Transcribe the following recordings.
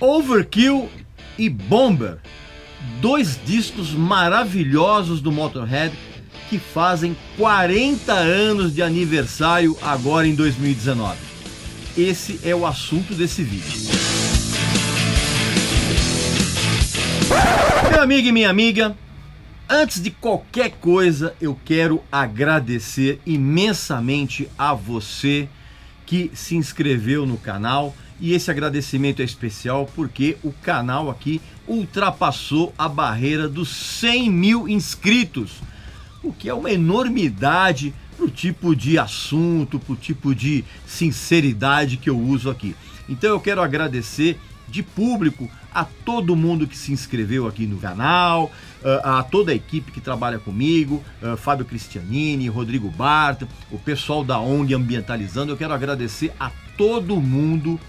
Overkill e Bomber, dois discos maravilhosos do Motorhead que fazem 40 anos de aniversário agora em 2019. Esse é o assunto desse vídeo. Meu amigo e minha amiga, antes de qualquer coisa, eu quero agradecer imensamente a você que se inscreveu no canal e esse agradecimento é especial porque o canal aqui ultrapassou a barreira dos 100 mil inscritos, o que é uma enormidade para o tipo de assunto, para o tipo de sinceridade que eu uso aqui. Então eu quero agradecer de público a todo mundo que se inscreveu aqui no canal, a toda a equipe que trabalha comigo, Fábio Cristianini, Rodrigo Barta, o pessoal da ONG Ambientalizando. Eu quero agradecer a todo mundo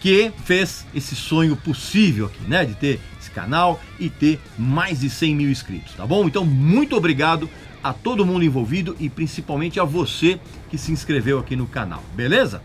que fez esse sonho possível aqui, né? De ter esse canal e ter mais de 100 mil inscritos, tá bom? Então, muito obrigado a todo mundo envolvido e principalmente a você que se inscreveu aqui no canal, beleza?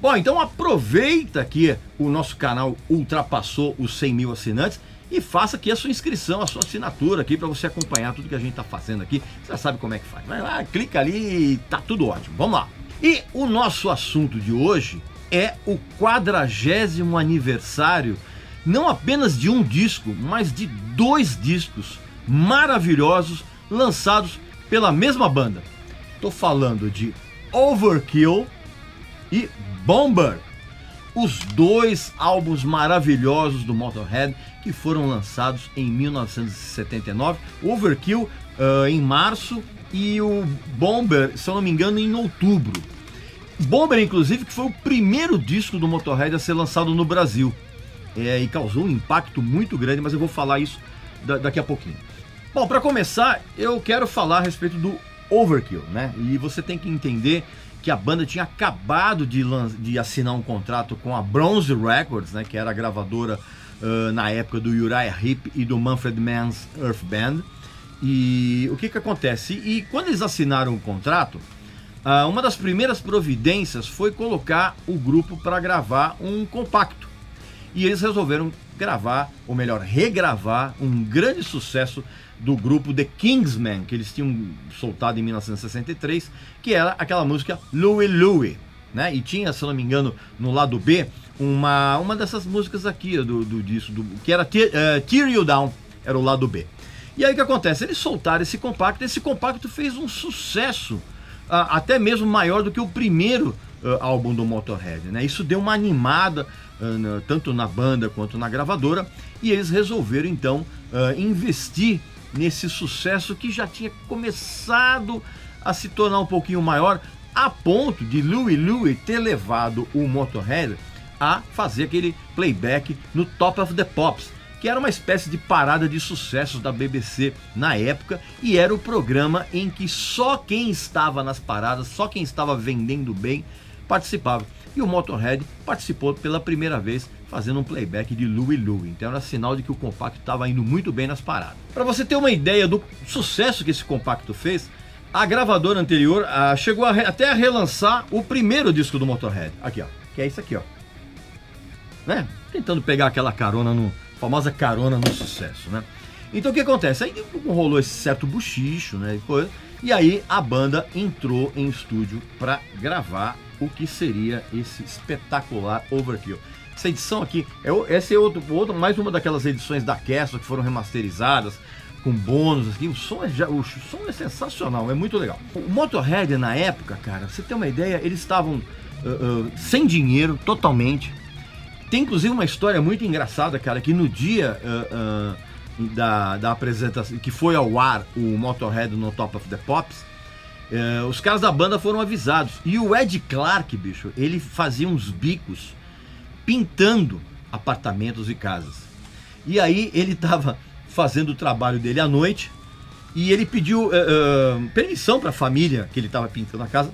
Bom, então aproveita que o nosso canal ultrapassou os 100 mil assinantes e faça aqui a sua inscrição, a sua assinatura aqui para você acompanhar tudo que a gente está fazendo aqui. Você já sabe como é que faz. Vai lá, clica ali e tá tudo ótimo. Vamos lá. E o nosso assunto de hoje é o quadragésimo aniversário, não apenas de um disco, mas de dois discos maravilhosos lançados pela mesma banda. Estou falando de Overkill e Bomber, os dois álbuns maravilhosos do Motorhead que foram lançados em 1979. Overkill uh, em março e o Bomber, se eu não me engano, em outubro. Bomber, inclusive, que foi o primeiro disco do Motorhead a ser lançado no Brasil. É, e causou um impacto muito grande, mas eu vou falar isso da, daqui a pouquinho. Bom, para começar, eu quero falar a respeito do Overkill, né? E você tem que entender que a banda tinha acabado de, de assinar um contrato com a Bronze Records, né? Que era a gravadora uh, na época do Uriah Heep e do Manfred Mann's Earth Band. E o que que acontece? E quando eles assinaram o contrato, ah, uma das primeiras providências foi colocar o grupo para gravar um compacto. E eles resolveram gravar, ou melhor, regravar um grande sucesso do grupo The Kingsmen, que eles tinham soltado em 1963, que era aquela música Louie Louie. Né? E tinha, se não me engano, no lado B, uma, uma dessas músicas aqui do, do disco, do, que era Tear, uh, You Down, era o lado B. E aí o que acontece? Eles soltaram esse compacto, esse compacto fez um sucesso até mesmo maior do que o primeiro uh, álbum do Motorhead. Né? Isso deu uma animada uh, tanto na banda quanto na gravadora e eles resolveram então investir nesse sucesso que já tinha começado a se tornar um pouquinho maior, a ponto de Louie Louie ter levado o Motorhead a fazer aquele playback no Top of the Pops, que era uma espécie de parada de sucessos da BBC na época e era o programa em que só quem estava nas paradas, só quem estava vendendo bem participava. E o Motorhead participou pela primeira vez fazendo um playback de Louie Louie. Então era sinal de que o compacto estava indo muito bem nas paradas. Para você ter uma ideia do sucesso que esse compacto fez, a gravadora anterior ah, chegou a até a relançar o primeiro disco do Motorhead. Aqui, ó. Que é isso aqui, ó. Né? Tentando pegar aquela carona no, famosa carona no sucesso, né? Então o que acontece? Aí rolou esse certo buchicho, né? E aí a banda entrou em estúdio para gravar o que seria esse espetacular Overkill. Essa edição aqui, é, essa é outro, outro, mais uma daquelas edições da Castle que foram remasterizadas com bônus aqui. O som, é, o som é sensacional, é muito legal. O Motorhead na época, cara, você ter uma ideia, eles estavam uh, uh, sem dinheiro totalmente. Tem inclusive uma história muito engraçada, cara, que no dia uh, uh, da, da apresentação, que foi ao ar o Motorhead no Top of the Pops, uh, os caras da banda foram avisados. E o Ed Clark, bicho, ele fazia uns bicos pintando apartamentos e casas. E aí ele tava fazendo o trabalho dele à noite e ele pediu permissão para a família que ele estava pintando a casa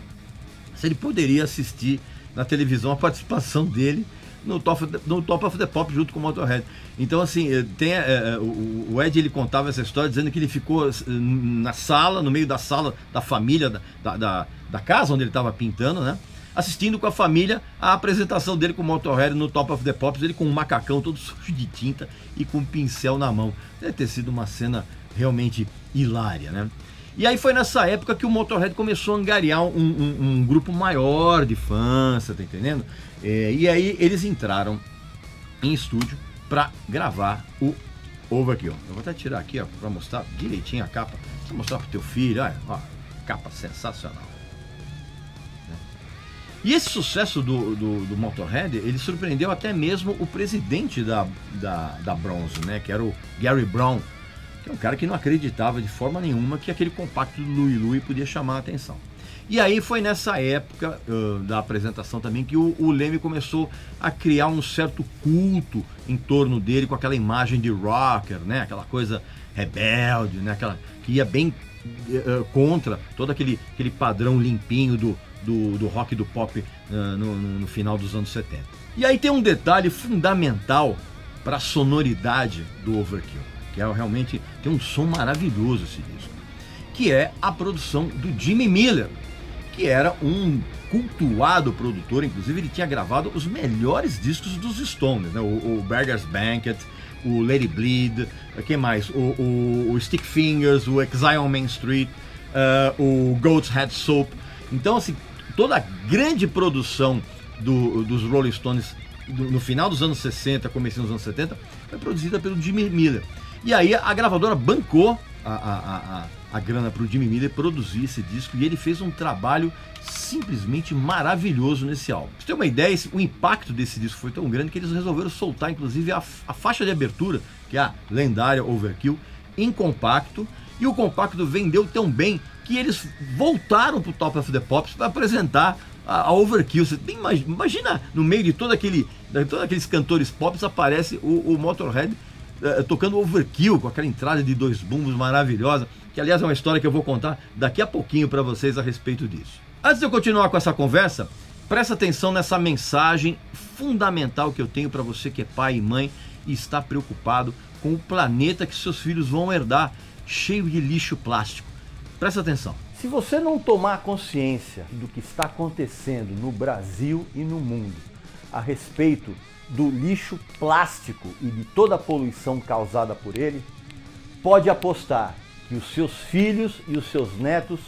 se ele poderia assistir na televisão a participação dele no Top, no top of the Pop junto com o Motorhead. Então, assim, eh, tem, é, o, Ed ele contava essa história dizendo que ele ficou na sala, no meio da sala da família, da, da, da casa onde ele estava pintando, né? assistindo com a família a apresentação dele com o Motorhead no Top of the Pops, ele com um macacão todo sujo de tinta e com um pincel na mão. Deve ter sido uma cena realmente hilária, né? E aí foi nessa época que o Motorhead começou a angariar um, um, um grupo maior de fãs, tá entendendo? É, e aí eles entraram em estúdio para gravar o Overkill. Eu vou até tirar aqui, ó, para mostrar direitinho a capa. Pra mostrar pro teu filho, olha, ó, capa sensacional. E esse sucesso do, do, do, Motorhead, ele surpreendeu até mesmo o presidente da, da, da Bronze, né? Que era o Gary Brown, que é um cara que não acreditava de forma nenhuma que aquele compacto do Louis Louis podia chamar a atenção. E aí foi nessa época uh, da apresentação também que o, o, Leme começou a criar um certo culto em torno dele com aquela imagem de rocker, né? Aquela coisa rebelde, né? Aquela que ia bem uh, contra todo aquele, aquele padrão limpinho do, do, do rock do pop uh, no, no, no final dos anos 70. E aí tem um detalhe fundamental para a sonoridade do Overkill, que é realmente tem um som maravilhoso esse disco, que é a produção do Jimmy Miller, que era um cultuado produtor, inclusive ele tinha gravado os melhores discos dos Stones, né? o, o Beggar's Banquet, o Lady Bleed, quem mais? O, o, o Stick Fingers, o Exile on Main Street, uh, o Goat's Head Soap. Então, assim, toda a grande produção do, dos Rolling Stones no final dos anos 60, começo dos anos 70, foi produzida pelo Jimmy Miller. E aí a gravadora bancou a, a, a, a grana para o Jimmy Miller produzir esse disco e ele fez um trabalho simplesmente maravilhoso nesse álbum. Pra você ter uma ideia, o impacto desse disco foi tão grande que eles resolveram soltar inclusive a, a faixa de abertura, que é a lendária Overkill, em compacto. E o compacto vendeu tão bem que eles voltaram pro Top of the Pops para apresentar a, a, Overkill. Você tem, imagina no meio de todo aquele, de todos aqueles cantores pop aparece o, o Motorhead uh, tocando Overkill com aquela entrada de dois bumbos maravilhosa, que aliás é uma história que eu vou contar daqui a pouquinho para vocês a respeito disso. Antes de eu continuar com essa conversa, presta atenção nessa mensagem fundamental que eu tenho para você que é pai e mãe e está preocupado com o planeta que seus filhos vão herdar, cheio de lixo plástico. Presta atenção. Se você não tomar consciência do que está acontecendo no Brasil e no mundo a respeito do lixo plástico e de toda a poluição causada por ele, pode apostar que os seus filhos e os seus netos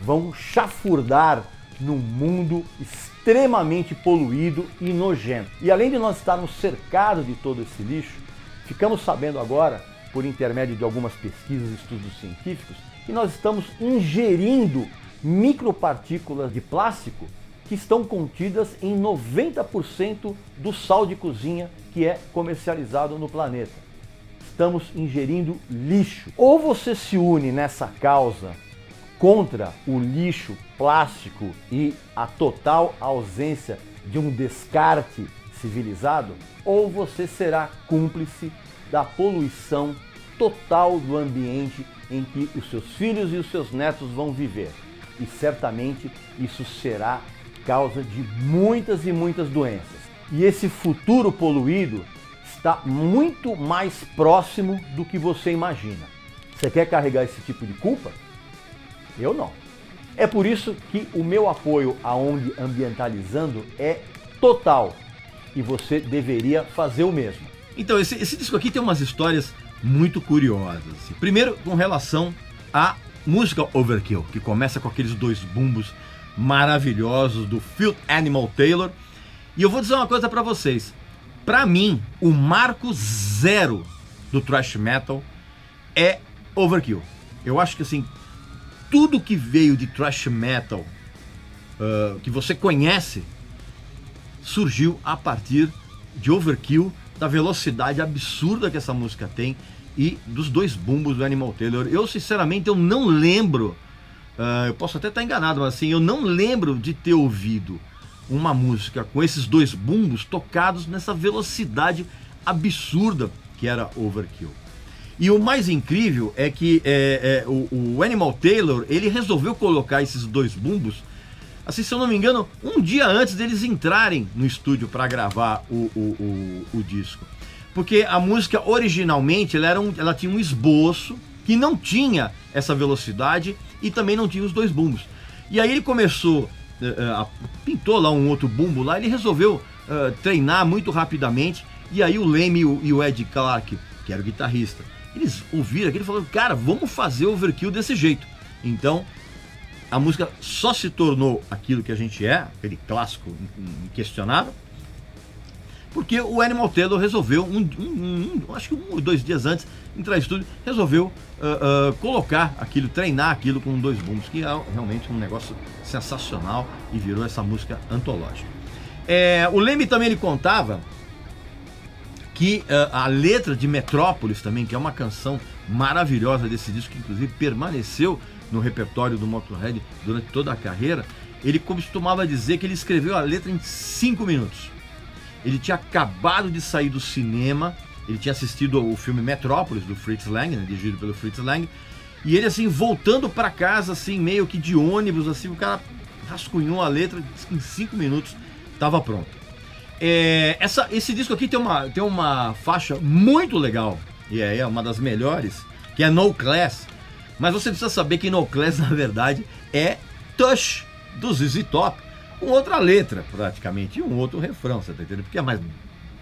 vão chafurdar num mundo extremamente poluído e nojento. E além de nós estarmos cercados de todo esse lixo, ficamos sabendo agora, por intermédio de algumas pesquisas e estudos científicos, que nós estamos ingerindo micropartículas de plástico que estão contidas em 90% do sal de cozinha que é comercializado no planeta. Estamos ingerindo lixo. Ou você se une nessa causa contra o lixo plástico e a total ausência de um descarte civilizado, ou você será cúmplice da poluição total do ambiente em que os seus filhos e os seus netos vão viver. E certamente isso será causa de muitas e muitas doenças. E esse futuro poluído está muito mais próximo do que você imagina. Você quer carregar esse tipo de culpa? Eu não. É por isso que o meu apoio à ONG Ambientalizando é total e você deveria fazer o mesmo. Então, esse, esse disco aqui tem umas histórias muito curiosas. Assim. Primeiro, com relação à música Overkill, que começa com aqueles dois bumbos maravilhosos do Phil Animal Taylor. E eu vou dizer uma coisa para vocês. Para mim, o marco zero do thrash metal é Overkill. Eu acho que assim, tudo que veio de thrash metal uh, que você conhece surgiu a partir de Overkill da velocidade absurda que essa música tem e dos dois bumbos do Animal Taylor. Eu, sinceramente, eu não lembro, uh, eu posso até estar enganado, mas assim, eu não lembro de ter ouvido uma música com esses dois bumbos tocados nessa velocidade absurda que era Overkill. E o mais incrível é que é, é, o, o, Animal Taylor ele resolveu colocar esses dois bumbos assim, se eu não me engano, um dia antes deles entrarem no estúdio para gravar o, o, o, o, disco. Porque a música originalmente ela, era um, ela tinha um esboço que não tinha essa velocidade e também não tinha os dois bumbos. E aí ele começou uh, pintou lá um outro bumbo lá, ele resolveu uh, treinar muito rapidamente. E aí o Leme e o Ed Clark, que era o guitarrista, eles ouviram aquilo e falaram, cara, vamos fazer overkill desse jeito. Então, a música só se tornou aquilo que a gente é, aquele clássico inquestionável, porque o Animal Taylor resolveu, um, um, um, acho que um ou dois dias antes, entrar em estúdio, resolveu uh, uh, colocar aquilo, treinar aquilo com dois booms, que é realmente um negócio sensacional e virou essa música antológica. É, o Leme também ele contava que uh, a letra de Metrópolis também, que é uma canção maravilhosa desse disco, que inclusive permaneceu no repertório do Motorhead durante toda a carreira, ele costumava dizer que ele escreveu a letra em cinco minutos. Ele tinha acabado de sair do cinema, ele tinha assistido o filme Metrópolis do Fritz Lang, né, dirigido pelo Fritz Lang, e ele assim voltando para casa assim meio que de ônibus assim, o cara rascunhou a letra em cinco minutos estava pronto. É, essa, esse disco aqui tem uma, tem uma faixa muito legal e é, uma das melhores, que é No Class. Mas você precisa saber que No Class na verdade é Tush do ZZ Top com outra letra, praticamente, e um outro refrão, você tá entendendo? Porque é mais.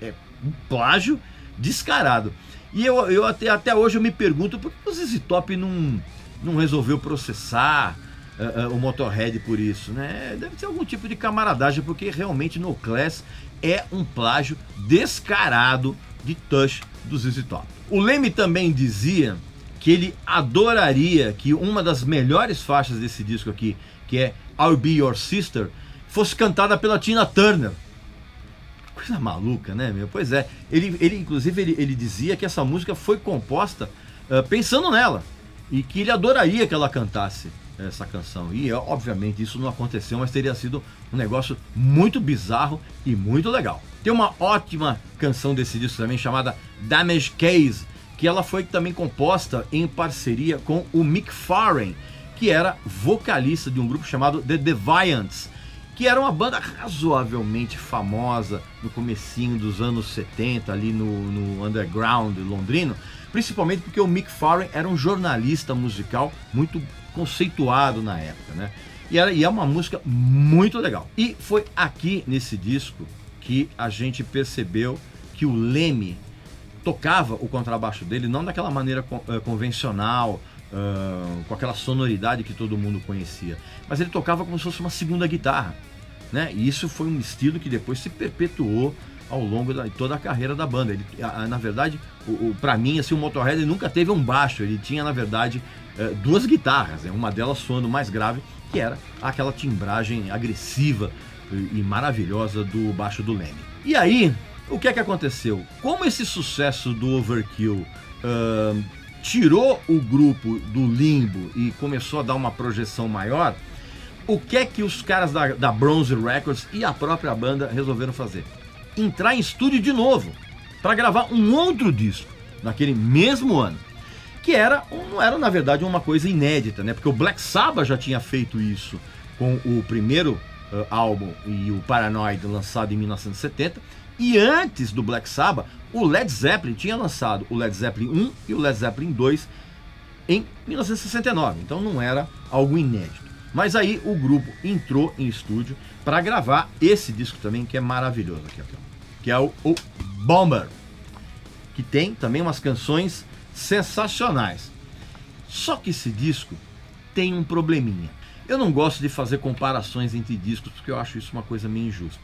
É um plágio descarado. E eu, eu até, até hoje eu me pergunto por que o ZZ Top não, não resolveu processar uh, uh, o Motorhead por isso, né? Deve ter algum tipo de camaradagem, porque realmente no Class é um plágio descarado de Touch do ZZ Top. O Leme também dizia que ele adoraria que uma das melhores faixas desse disco aqui, que é I'll Be Your Sister, fosse cantada pela Tina Turner. Coisa maluca, né, meu? Pois é. Ele, ele inclusive, ele, ele dizia que essa música foi composta uh, pensando nela. E que ele adoraria que ela cantasse essa canção. E, obviamente, isso não aconteceu, mas teria sido um negócio muito bizarro e muito legal. Tem uma ótima canção desse disco também chamada Damage Case, que ela foi também composta em parceria com o Mick Farren, que era vocalista de um grupo chamado The Deviants que era uma banda razoavelmente famosa no comecinho dos anos 70, ali no, no underground londrino, principalmente porque o Mick Farren era um jornalista musical muito conceituado na época, né? E, era, e é uma música muito legal. E foi aqui nesse disco que a gente percebeu que o Leme tocava o contrabaixo dele não daquela maneira eh, convencional, uh, com aquela sonoridade que todo mundo conhecia. Mas ele tocava como se fosse uma segunda guitarra. Né? E isso foi um estilo que depois se perpetuou ao longo de toda a carreira da banda. Ele, a, a, na verdade, o, o para mim, assim, o Motorhead nunca teve um baixo, ele tinha, na verdade, é, duas guitarras, né? uma delas soando mais grave, que era aquela timbragem agressiva e, e maravilhosa do baixo do Leme. E aí, o que é que aconteceu? Como esse sucesso do Overkill uh, tirou o grupo do limbo e começou a dar uma projeção maior, o que é que os caras da, da Bronze Records e a própria banda resolveram fazer? Entrar em estúdio de novo para gravar um outro disco naquele mesmo ano, que era não era na verdade uma coisa inédita, né? Porque o Black Sabbath já tinha feito isso com o primeiro uh, álbum e o Paranoid lançado em 1970 e antes do Black Sabbath, o Led Zeppelin tinha lançado o Led Zeppelin 1 e o Led Zeppelin 2 em 1969. Então não era algo inédito. Mas aí o grupo entrou em estúdio para gravar esse disco também, que é maravilhoso aqui, que é o, o Bomber, que tem também umas canções sensacionais. Só que esse disco tem um probleminha. Eu não gosto de fazer comparações entre discos porque eu acho isso uma coisa meio injusta.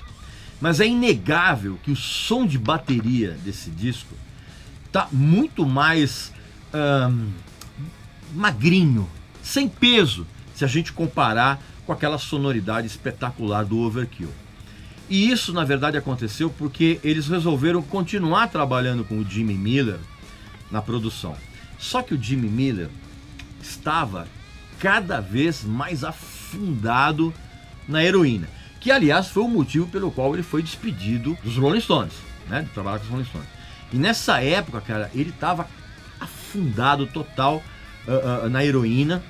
Mas é inegável que o som de bateria desse disco tá muito mais hum, magrinho, sem peso, se a gente comparar com aquela sonoridade espetacular do Overkill. E isso, na verdade, aconteceu porque eles resolveram continuar trabalhando com o Jimmy Miller na produção. Só que o Jimmy Miller estava cada vez mais afundado na heroína, que aliás foi o motivo pelo qual ele foi despedido dos Rolling Stones, né, de trabalhar com os Rolling Stones. E nessa época, cara, ele estava afundado total uh, uh, na heroína,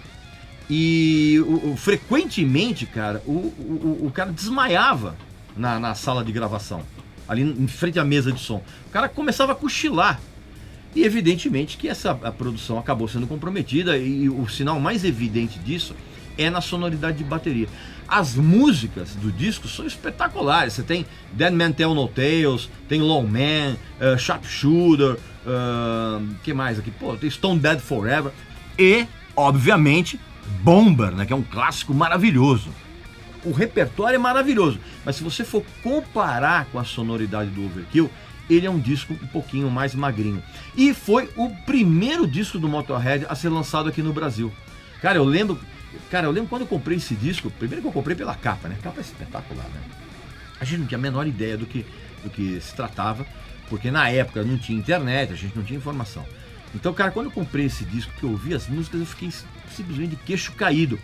e o, o, frequentemente, cara, o, o, o cara desmaiava na, na, sala de gravação, ali em frente à mesa de som. O cara começava a cochilar. E evidentemente que essa a produção acabou sendo comprometida, e o sinal mais evidente disso é na sonoridade de bateria. As músicas do disco são espetaculares. Você tem Dead Man Tell No Tales, tem Low Man, uh, Sharpshooter, uh, que mais aqui? Pô, tem Stone Dead Forever e, obviamente, Bomber, né, que é um clássico maravilhoso. O repertório é maravilhoso, mas se você for comparar com a sonoridade do Overkill, ele é um disco um pouquinho mais magrinho. E foi o primeiro disco do Motorhead a ser lançado aqui no Brasil. Cara, eu lembro, cara, eu lembro quando eu comprei esse disco, primeiro que eu comprei pela capa, né? A capa é espetacular, né? A gente não tinha a menor ideia do que, do que se tratava, porque na época não tinha internet, a gente não tinha informação. Então, cara, quando eu comprei esse disco, que eu ouvi as músicas, eu fiquei simplesmente de queixo caído.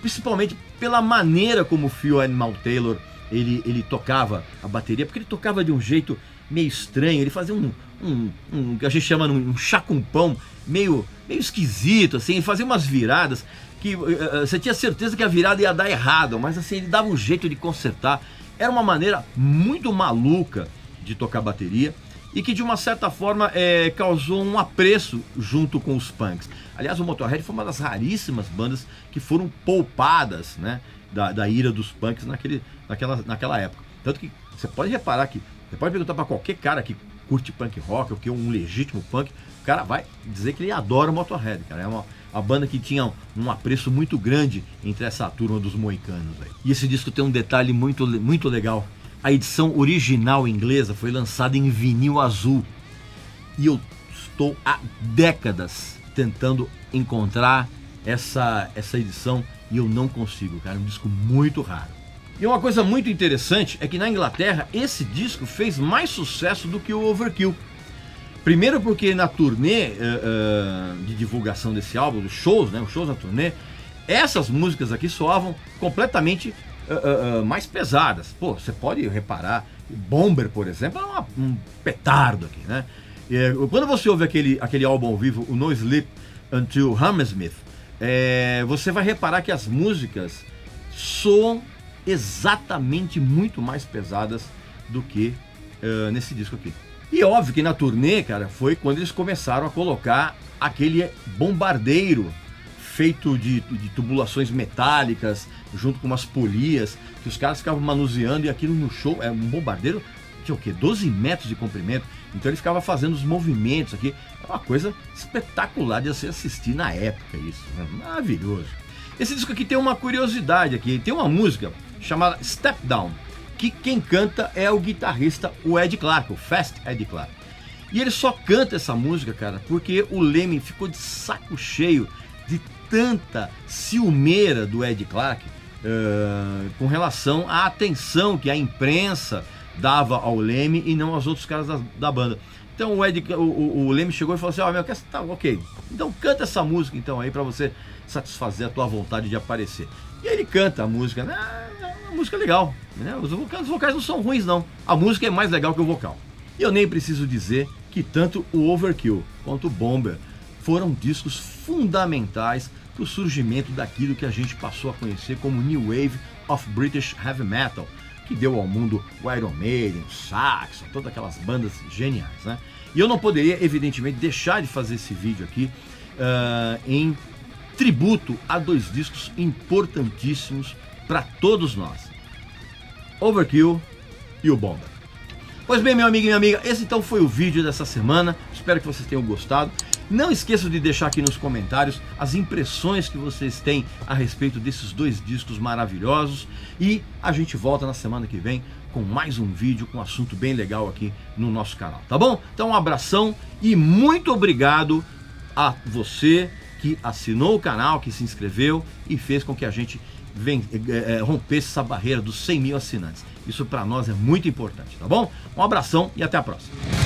Principalmente pela maneira como o Phil Animal Taylor ele, ele tocava a bateria, porque ele tocava de um jeito meio estranho, ele fazia um, um, um que a gente chama um chacumpão meio, meio esquisito, assim, ele fazia umas viradas que uh, você tinha certeza que a virada ia dar errado, mas assim, ele dava um jeito de consertar. Era uma maneira muito maluca de tocar bateria e que de uma certa forma é, causou um apreço junto com os punks. Aliás, o Motorhead foi uma das raríssimas bandas que foram poupadas né, da, da ira dos punks naquele, naquela, naquela época. Tanto que você pode reparar que, você pode perguntar para qualquer cara que curte punk rock ou que é um legítimo punk, o cara vai dizer que ele adora o Motorhead, cara. É uma, uma banda que tinha um, apreço muito grande entre essa turma dos moicanos. E esse disco tem um detalhe muito, muito legal a edição original inglesa foi lançada em vinil azul. E eu estou há décadas tentando encontrar essa, essa edição e eu não consigo, cara. É um disco muito raro. E uma coisa muito interessante é que na Inglaterra esse disco fez mais sucesso do que o Overkill. Primeiro porque na turnê uh, uh, de divulgação desse álbum, dos shows, né, os shows na turnê, essas músicas aqui soavam completamente uh, uh, mais pesadas. Pô, você pode reparar, Bomber, por exemplo, é uma, um petardo aqui, né? E, quando você ouve aquele, aquele álbum ao vivo, o No Sleep Until Hammersmith, é, você vai reparar que as músicas soam exatamente muito mais pesadas do que uh, nesse disco aqui. E óbvio que na turnê, cara, foi quando eles começaram a colocar aquele bombardeiro feito de, de tubulações metálicas, junto com umas polias, que os caras ficavam manuseando e aquilo no show, é um bombardeiro, tinha o quê? 12 metros de comprimento. Então ele ficava fazendo os movimentos aqui. É uma coisa espetacular de você assistir na época isso. Né? Maravilhoso. Esse disco aqui tem uma curiosidade aqui. Tem uma música chamada Step Down, que quem canta é o guitarrista, o Ed Clark, o Fast Ed Clark. E ele só canta essa música, cara, porque o Leme ficou de saco cheio de tanta ciumeira do Ed Clark uh, com relação à atenção que a imprensa dava ao Leme e não aos outros caras da, da banda. Então o, Ed, o, o, Leme chegou e falou assim: Ó, oh, meu, tá ok. Então canta essa música então aí para você satisfazer a tua vontade de aparecer. E ele canta a música, né? É uma música legal. Né? Os, vocais, os vocais não são ruins, não. A música é mais legal que o vocal. E eu nem preciso dizer que tanto o Overkill quanto o Bomber foram discos fundamentais para o surgimento daquilo que a gente passou a conhecer como New Wave of British Heavy Metal, que deu ao mundo o Iron Maiden, o Saxon, todas aquelas bandas geniais, né? E eu não poderia, evidentemente, deixar de fazer esse vídeo aqui uh, em tributo a dois discos importantíssimos para todos nós: Overkill e o Bomber. Pois bem, meu amigo e minha amiga, esse então foi o vídeo dessa semana. Espero que vocês tenham gostado. Não esqueçam de deixar aqui nos comentários as impressões que vocês têm a respeito desses dois discos maravilhosos. E a gente volta na semana que vem com mais um vídeo com um assunto bem legal aqui no nosso canal, tá bom? Então um abração e muito obrigado a você que assinou o canal, que se inscreveu e fez com que a gente vem, é, rompesse essa barreira dos 100 mil assinantes. Isso para nós é muito importante, tá bom? Um abração e até a próxima.